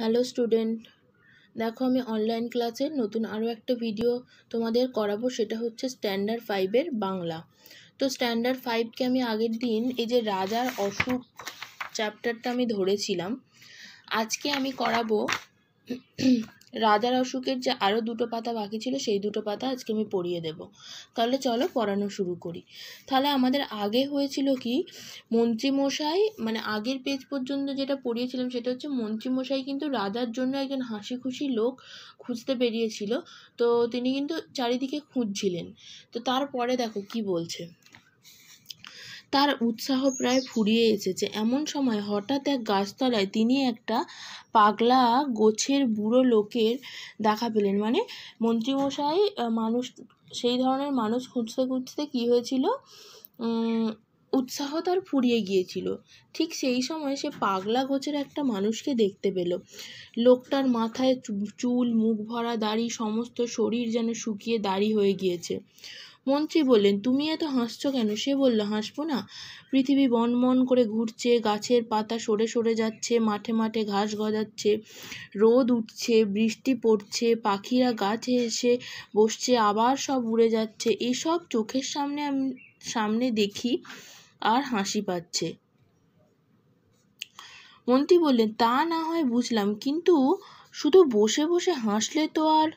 Hello student দেখো, আমি online ক্লাসের নতুন আরও একটা ভিডিও তোমাদের করাবো, সেটা হচ্ছে স্ট্যান্ডার্ড ফাইভের বাংলা। তো স্ট্যান্ডার্ড ফাইভকে আমি আগের দিন এই যে রাজার অসুখ চ্যাপ্টারটা আমি ধরেছিলাম। আজকে আমি করাবো রাজার অসুখের যে আরও দুটো পাতা বাকি ছিল, সেই দুটো পাতা আজকে আমি পড়িয়ে দেব। তাহলে চলো পড়ানো শুরু করি। তাহলে আমাদের আগে হয়েছিল কি, মন্ত্রীমশাই মানে আগের পেজ পর্যন্ত যেটা পড়িয়েছিলাম সেটা হচ্ছে মন্ত্রীমশাই কিন্তু রাজার জন্য একজন হাসি খুশি লোক খুঁজতে বেরিয়েছিল। তো তিনি কিন্তু চারিদিকে খুঁজছিলেন। তো তারপরে দেখো কি বলছে। তার উৎসাহ প্রায় ফুরিয়ে এসেছে। এমন সময় হঠাৎ এক গাছতলায় তিনি একটা পাগলা গোছের বুড়ো লোকের দেখা পেলেন। মানে মন্ত্রীমশাই মানুষ, সেই ধরনের মানুষ খুঁজতে খুঁজতে কী হয়েছিল? উৎসাহ তার ফুরিয়ে গিয়েছিল। ঠিক সেই সময় সে পাগলা গোছের একটা মানুষকে দেখতে পেল। লোকটার মাথায় চুল, মুখ ভরা দাড়ি, সমস্ত শরীর যেন শুকিয়ে দাড়ি হয়ে গিয়েছে। মন্ত্রী বললেন, তুমি এত হাসছো কেন? সে বলল, হাসবো না। পৃথিবী বন মন করে ঘুরছে, গাছের পাতা সরে সরে যাচ্ছে, মাঠে মাঠে ঘাস গজাচ্ছে, রোদ উঠছে, বৃষ্টি পড়ছে, পাখিরা গাছে এসে বসছে, আবার সব উড়ে যাচ্ছে। এসব চোখের সামনে আমি, সামনে দেখি আর হাসি পাচ্ছে। মন্ত্রী বললেন, তা না হয় বুঝলাম, কিন্তু শুধু বসে বসে হাসলে তো আর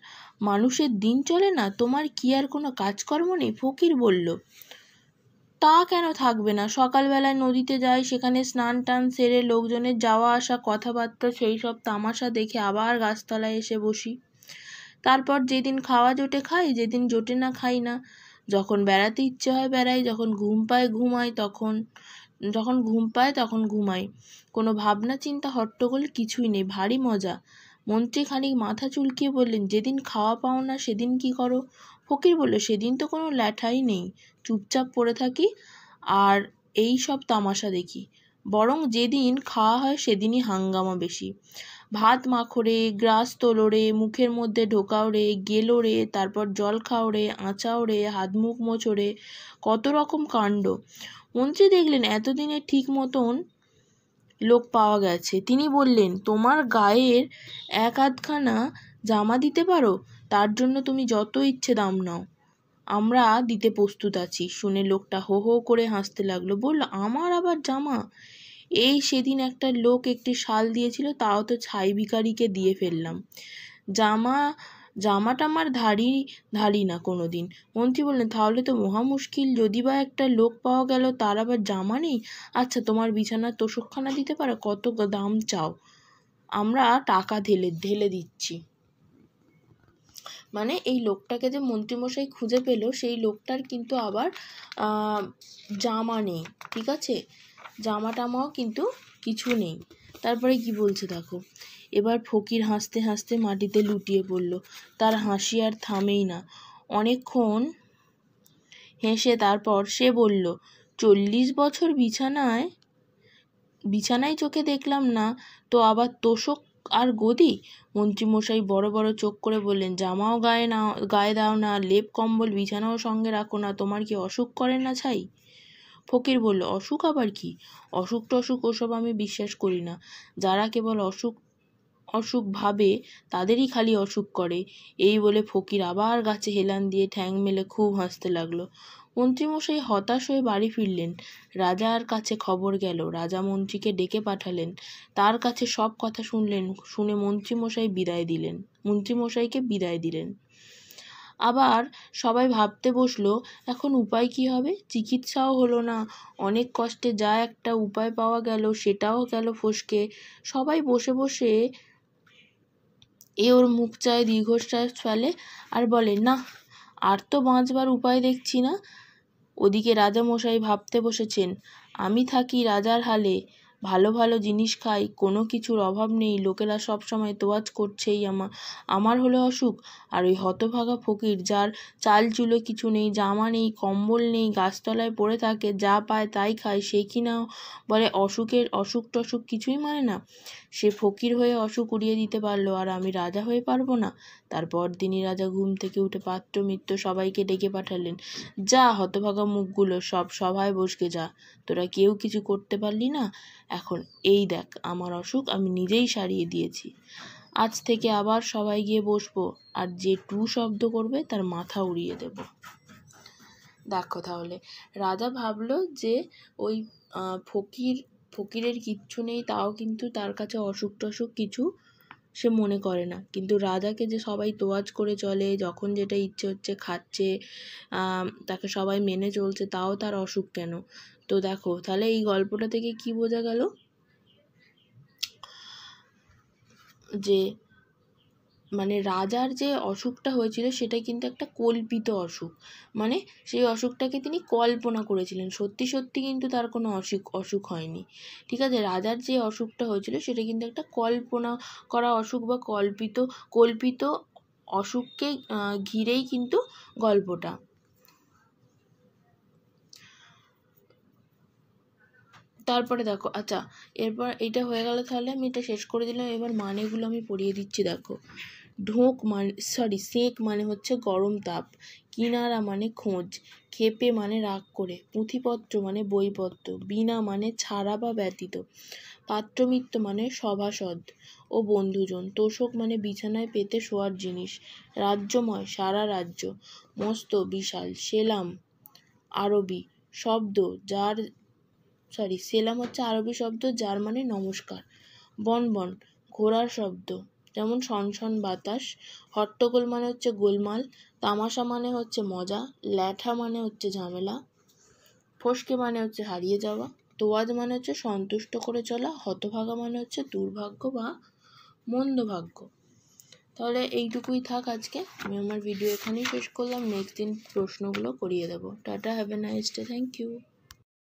মানুষের দিন চলে না? তোমার কি আর কোনো কাজকর্ম নেই? ফকির বলল। তা কেন থাকবে না? সকালবেলায় নদীতে যাই, সেখানে স্নান টান সেরে লোকজনের যাওয়া আসা কথাবার্তা, সেই সব তামাশা দেখে আবার গাছতলায় এসে বসি। তারপর যেদিন খাওয়া জোটে খাই, যেদিন জোটে না খাই না। যখন বেড়াতে ইচ্ছে হয় বেড়াই, যখন ঘুম পায় ঘুমাই, তখন, যখন ঘুম পায় তখন ঘুমাই। কোনো ভাবনা চিন্তা হট্টগোল কিছুই নেই, ভারী মজা। মন্ত্রী খানিক মাথা চুলকিয়ে বললেন, যেদিন খাওয়া পাও না সেদিন কি করো? ফকির বলল, সেদিন তো কোনো ল্যাঠাই নেই, চুপচাপ পড়ে থাকি আর এই সব তামাশা দেখি। বরং যেদিন খাওয়া হয় সেদিনই হাঙ্গামা বেশি। ভাত মাখরে গ্রাস তোলো রে, মুখের মধ্যে ঢোকাও রে, গেলো রে, তারপর জল খাও রে, আঁচাও রে হাত মুখ রে, কত রকম কাণ্ড। মন্ত্রী দেখলেন, এতদিনে ঠিক মতন লোক পাওয়া গেছে। তিনি বললেন, তোমার গায়ের এক আধখানা জামা দিতে পারো? তার জন্য তুমি যত ইচ্ছে দাম নাও। আমরা দিতে প্রস্তুত আছি। শুনে লোকটা হো হো করে হাসতে লাগল। বলল, আমার আবার জামা? এই সেদিন একটা লোক একটি শাল দিয়েছিল তাও তো ছাই ভিকারিকে দিয়ে ফেললাম। জামা জামাটা আমার ধারি ধারি না কোনো দিন মন্ত্রী বললেন, তাহলে তো মহা মুশকিল। যদি বা একটা লোক পাওয়া গেল, তার আবার জামা নেই? আচ্ছা তোমার বিছানার তোষকখানা দিতে পারো? কত দাম চাও? আমরা টাকা ঢেলে ঢেলে দিচ্ছি। মানে এই লোকটাকে যে মন্ত্রীমশাই খুঁজে পেল, সেই লোকটার কিন্তু আবার জামা নেই, ঠিক আছে? জামা টামাও কিন্তু কিছু নেই। তারপরে কি বলছে দেখো? এবার ফকির হাসতে হাসতে মাটিতে লুটিয়ে পড়ল। তার হাসি আর থামেই না। অনেকক্ষণ হেসে তারপর সে বলল, চল্লিশ বছর বিছানায় বিছানায় চোখে দেখলাম না, তো আবার তোষক আর গদি? মন্ত্রীমশাই বড় বড় চোখ করে বললেন, জামাও গায়ে না, গায়ে দাও না, লেপ, কম্বল বিছানাও সঙ্গে রাখো না, তোমার কি অসুখ করে না ছাই? ফকির বলল, অসুখ আবার কি? অসুখ টসুখ ওসব আমি বিশ্বাস করি না। যারা কেবল অসুখ অসুখ ভাবে, তাদেরই খালি অসুখ করে। এই বলে ফকির আবার গাছে হেলান দিয়ে ঠ্যাং মেলে খুব হাসতে লাগল। মন্ত্রীমশাই হতাশ হয়ে বাড়ি ফিরলেন। রাজার কাছে খবর গেল, রাজা মন্ত্রীকে ডেকে পাঠালেন। তার কাছে সব কথা শুনলেন, শুনে মন্ত্রীমশাই বিদায় দিলেন। মন্ত্রীমশাইকে বিদায় দিলেন। আবার সবাই ভাবতে বসল, এখন উপায় কি হবে? চিকিৎসাও হলো না। অনেক কষ্টে যা একটা উপায় পাওয়া গেল, সেটাও গেল ফসকে। সবাই বসে বসে এ ওর মুখ চায় দীর্ঘশ্বাস ফেলে আর বলে না আর তো বাঁচবার উপায় দেখছি না। ওদিকে রাজামশাই ভাবতে বসেছেন, আমি থাকি রাজার হালে। ভালো ভালো জিনিস খাই, কোনো কিছুর অভাব নেই, লোকেরা সব সময় তোয়াজ করছেই আমা, আমার হলো অসুখ। আর ওই হতভাগা ফকির যার চাল চুলো কিছু নেই, জামা নেই, কম্বল নেই, গাছতলায় পড়ে থাকে, যা পায় তাই খায়, সে কি না বলে অসুখের অসুখ টসুখ কিছুই মানে না। সে ফকির হয়ে অসুখ উড়িয়ে দিতে পারল, আর আমি রাজা হয়ে পারব না। তারপর দিনই রাজা ঘুম থেকে উঠে পাত্র, মিত্র সবাইকে ডেকে পাঠালেন। যা হতভাগা মুখগুলো, সব সভায় বসকে যা। তোরা কেউ কিছু করতে পারলি না? এখন এই দেখ, আমার অসুখ আমি নিজেই সারিয়ে দিয়েছি। আজ থেকে আবার সবাই গিয়ে বসবো, আর যে টু শব্দ করবে তার মাথা উড়িয়ে দেব। দেখো তাহলে, রাজা ভাবলো যে ওই ফকির, ফকিরের কিচ্ছু নেই, তাও কিন্তু তার কাছে অসুখ টসুখ কিছু সে মনে করে না। কিন্তু রাজাকে যে সবাই তোয়াজ করে চলে, যখন যেটা ইচ্ছে হচ্ছে খাচ্ছে তাকে সবাই মেনে চলছে, তাও তার অসুখ কেন? তো দেখো, তাহলে এই গল্পটা থেকে কি বোঝা গেল? যে মানে রাজার যে অসুখটা হয়েছিল, সেটা কিন্তু একটা কল্পিত অসুখ। মানে সেই অসুখটাকে তিনি কল্পনা করেছিলেন। সত্যি সত্যি কিন্তু তার কোনো অসুখ অসুখ হয়নি। ঠিক আছে? রাজার যে অসুখটা হয়েছিল, সেটা কিন্তু একটা কল্পনা করা অসুখ বা কল্পিত কল্পিত অসুখকে ঘিরেই কিন্তু গল্পটা। তারপরে দেখো আচ্ছা এরপর এটা হয়ে গেল তাহলে আমি এটা শেষ করে দিলাম। এবার মানেগুলো আমি পড়িয়ে দিচ্ছি, দেখো। ঢোক মানে সরি সেক মানে হচ্ছে গরম তাপ, কিনারা মানে খোঁজ, খেপে মানে রাগ করে, পুঁথিপত্র মানে বইপত্র বিনা মানে ছাড়া বা ব্যতীত, পাত্রমিত্র মানে সভাসদ ও বন্ধুজন, তোষক মানে বিছানায় পেতে শোয়ার জিনিস, রাজ্যময় সারা রাজ্য, মস্ত, বিশাল, সেলাম, আরবি শব্দ, যার সরি সেলাম হচ্ছে আরবি শব্দ, যার মানে নমস্কার বন বন ঘোড়ার শব্দ যেমন শনশন বাতাস, হট্টগোল মানে হচ্ছে গোলমাল, তামাশা মানে হচ্ছে মজা, ল্যাঠা মানে হচ্ছে ঝামেলা, ফসকে মানে হচ্ছে হারিয়ে যাওয়া, তোয়াজ মানে হচ্ছে সন্তুষ্ট করে চলা, হতভাগা মানে হচ্ছে দুর্ভাগ্য বা মন্দ ভাগ্য তাহলে এইটুকুই থাক আজকে, আমি আমার ভিডিও এখানেই শেষ করলাম নেক্সট দিন প্রশ্নগুলো করিয়ে দেবো। Tata have a nice day thank you